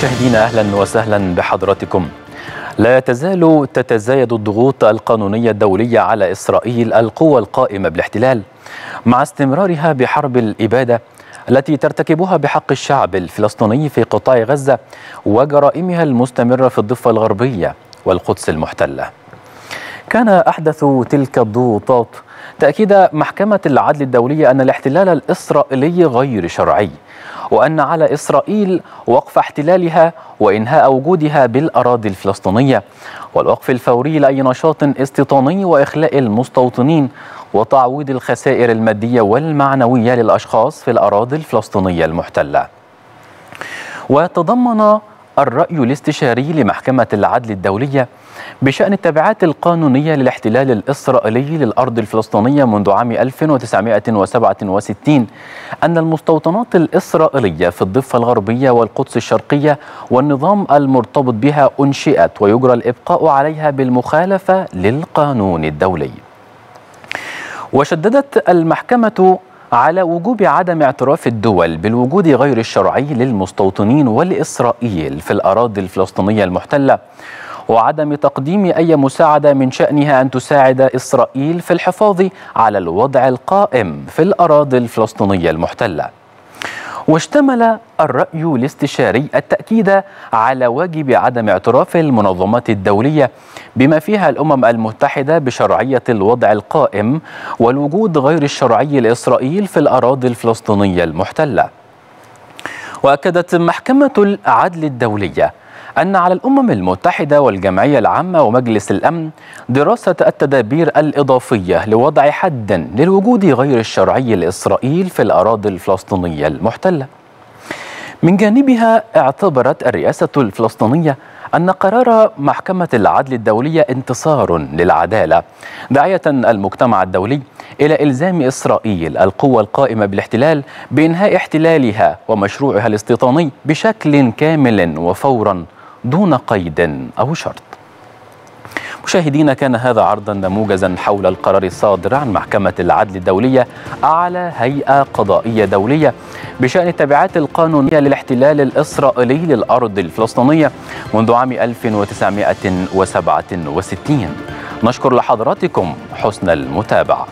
مشاهدينا أهلا وسهلا بحضراتكم. لا تزال تتزايد الضغوط القانونية الدولية على إسرائيل القوى القائمة بالاحتلال مع استمرارها بحرب الإبادة التي ترتكبها بحق الشعب الفلسطيني في قطاع غزة وجرائمها المستمرة في الضفة الغربية والقدس المحتلة. كان أحدث تلك الضغوطات تأكيد محكمة العدل الدولية أن الاحتلال الإسرائيلي غير شرعي وأن على إسرائيل وقف احتلالها وإنهاء وجودها بالأراضي الفلسطينية والوقف الفوري لأي نشاط استيطاني وإخلاء المستوطنين وتعويض الخسائر المادية والمعنوية للأشخاص في الأراضي الفلسطينية المحتلة. وتضمن الرأي الاستشاري لمحكمة العدل الدولية بشأن التبعات القانونية للاحتلال الإسرائيلي للأرض الفلسطينية منذ عام 1967 أن المستوطنات الإسرائيلية في الضفة الغربية والقدس الشرقية والنظام المرتبط بها أنشئت ويجرى الإبقاء عليها بالمخالفة للقانون الدولي. وشددت المحكمة على وجوب عدم اعتراف الدول بالوجود غير الشرعي للمستوطنين والإسرائيل في الأراضي الفلسطينية المحتلة وعدم تقديم أي مساعدة من شأنها أن تساعد إسرائيل في الحفاظ على الوضع القائم في الأراضي الفلسطينية المحتلة. واشتمل الرأي الاستشاري التأكيد على واجب عدم اعتراف المنظمات الدولية بما فيها الأمم المتحدة بشرعية الوضع القائم والوجود غير الشرعي لإسرائيل في الأراضي الفلسطينية المحتلة. وأكدت محكمة العدل الدولية أن على الأمم المتحدة والجمعية العامة ومجلس الأمن دراسة التدابير الإضافية لوضع حد للوجود غير الشرعي لإسرائيل في الأراضي الفلسطينية المحتلة. من جانبها اعتبرت الرئاسة الفلسطينية أن قرار محكمة العدل الدولية انتصار للعدالة داعية المجتمع الدولي إلى إلزام إسرائيل القوة القائمة بالاحتلال بإنهاء احتلالها ومشروعها الاستيطاني بشكل كامل وفورا دون قيد أو شرط. مشاهدينا كان هذا عرضا موجزا حول القرار الصادر عن محكمة العدل الدولية أعلى هيئة قضائية دولية بشأن التبعات القانونية للاحتلال الإسرائيلي للأرض الفلسطينية منذ عام 1967 نشكر لحضراتكم حسن المتابعة.